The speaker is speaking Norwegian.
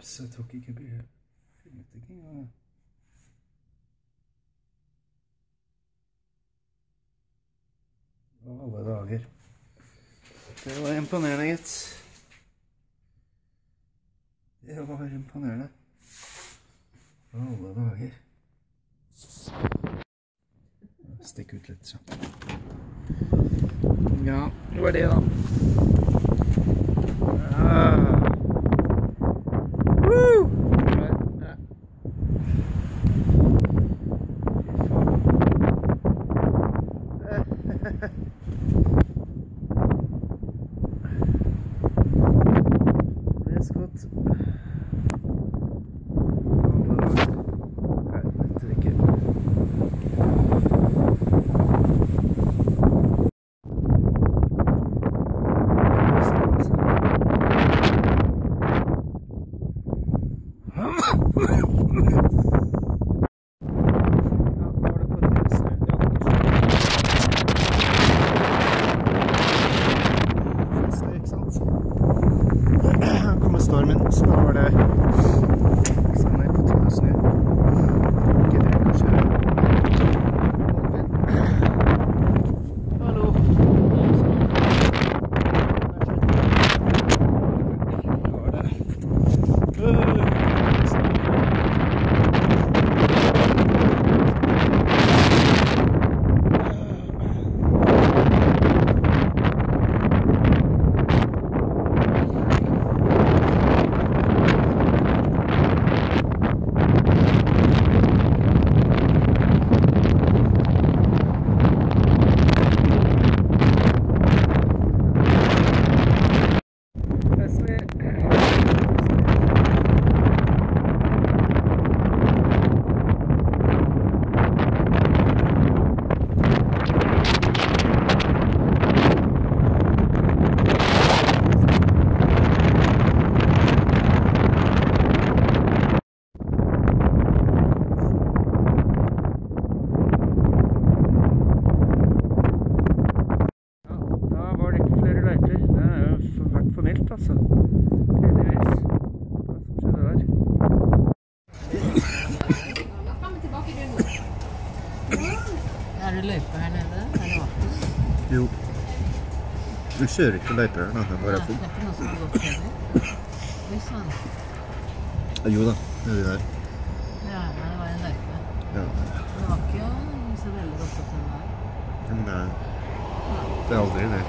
Ops, jeg tok ikke. Filmet ikke engang. Alle dager. Det var imponerende, gitt. Det var imponerende. Alle dager. Stikk ut litt, så. Ja, det var det, da. Ah. Woo! Ja. Det er skott. Nei, dette ikke. Ja, var det på det stedet? Feste, ikke sant? Kommer stormen, så da var det Sender på tide å snu. Gidder ikke å kjøre. Hallo. Var det. Ja, da var det ikke flere løyper. Det har jo for- vært for mildt, altså. Tydeligvis. Hva som skjedde der? Er det løype her nede? Er det vakkert? Jo. Du kjører ikke løyper her, da. Det er bare Nei, det er ikke noe som gått over. Oi sann. Jo da, det er vi der. Ja, men det var en løype. Ja. Det var ikke så veldig godt opp den der. Men er, det er aldri det.